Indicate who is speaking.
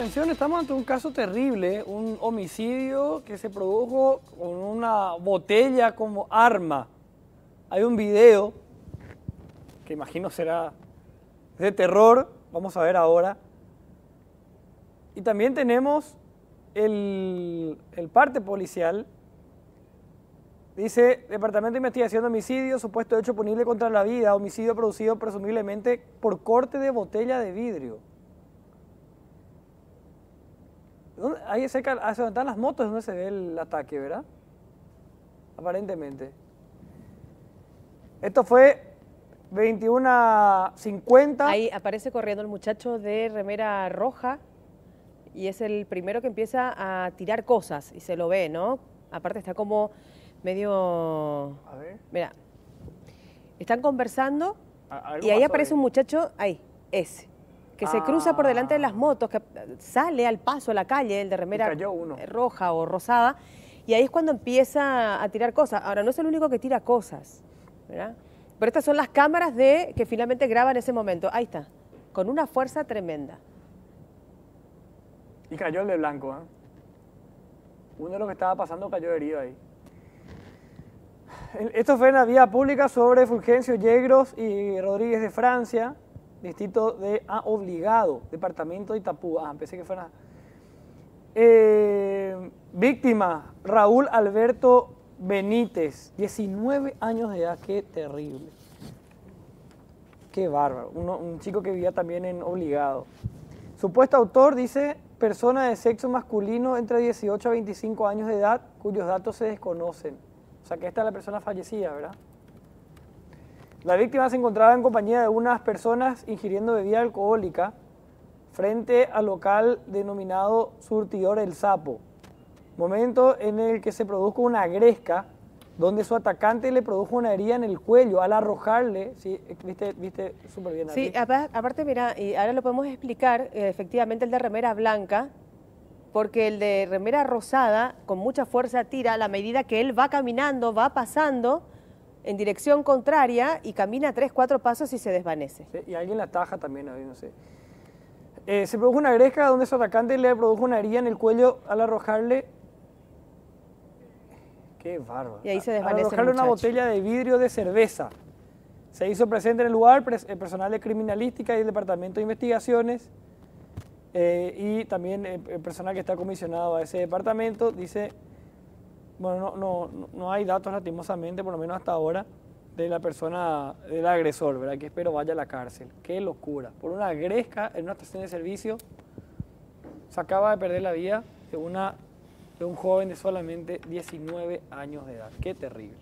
Speaker 1: Atención, estamos ante un caso terrible, un homicidio que se produjo con una botella como arma. Hay un video que imagino será de terror, vamos a ver ahora. Y también tenemos el, parte policial. Dice, Departamento de Investigación de Homicidio, supuesto hecho punible contra la vida, homicidio producido presumiblemente por corte de botella de vidrio. Ahí cerca, hacia donde están las motos es donde se ve el ataque, ¿verdad? Aparentemente. Esto fue 21.50.
Speaker 2: Ahí aparece corriendo el muchacho de remera roja y es el primero que empieza a tirar cosas y se lo ve, ¿no? Aparte está como medio...
Speaker 1: A ver.
Speaker 2: Mira, están conversando y ahí aparece un muchacho, ahí, ese, que se cruza por delante de las motos, que sale al paso a la calle, el de remera
Speaker 1: uno.
Speaker 2: roja o rosada, y ahí es cuando empieza a tirar cosas. Ahora, no es el único que tira cosas, ¿verdad? Pero estas son las cámaras de que finalmente graban ese momento. Ahí está, con una fuerza tremenda.
Speaker 1: Y cayó el de blanco, ¿eh? Uno de los que estaba pasando cayó herido ahí. Esto fue en la vía pública sobre Fulgencio Yegros y Rodríguez de Francia, distrito de ah, Obligado, departamento de Itapú. Ah, pensé que fuera... Eh, víctima, Raúl Alberto Benítez, 19 años de edad, qué terrible. Qué bárbaro. Un chico que vivía también en Obligado. Supuesto autor dice persona de sexo masculino entre 18 a 25 años de edad cuyos datos se desconocen. O sea que esta es la persona fallecida, ¿verdad? La víctima se encontraba en compañía de unas personas ingiriendo bebida alcohólica frente al local denominado Surtidor El Sapo. Momento en el que se produjo una gresca donde su atacante le produjo una herida en el cuello al arrojarle, sí, viste, viste súper bien
Speaker 2: Sí,
Speaker 1: aquí.
Speaker 2: aparte, mira, y ahora lo podemos explicar, eh, efectivamente el de remera blanca, porque el de remera rosada con mucha fuerza tira a la medida que él va caminando, va pasando en dirección contraria y camina tres, cuatro pasos y se desvanece.
Speaker 1: Sí, y alguien la taja también, ahí, no sé. Eh, se produjo una gresca donde su atacante le produjo una herida en el cuello al arrojarle. Qué bárbaro.
Speaker 2: Y ahí se
Speaker 1: Al
Speaker 2: desvanece el
Speaker 1: arrojarle una botella de vidrio de cerveza. Se hizo presente en el lugar el personal de criminalística y el departamento de investigaciones. eh, y también eh, el personal que está comisionado a ese departamento. Dice, bueno, no, no, no- hay datos lastimosamente, por lo menos hasta ahora, de la persona, del agresor, ¿verdad? Que espero vaya a la cárcel. Qué locura. Por una gresca en una estación de servicio, se acaba de perder la vida de, una, de un joven de solamente 19 años de edad. Qué terrible.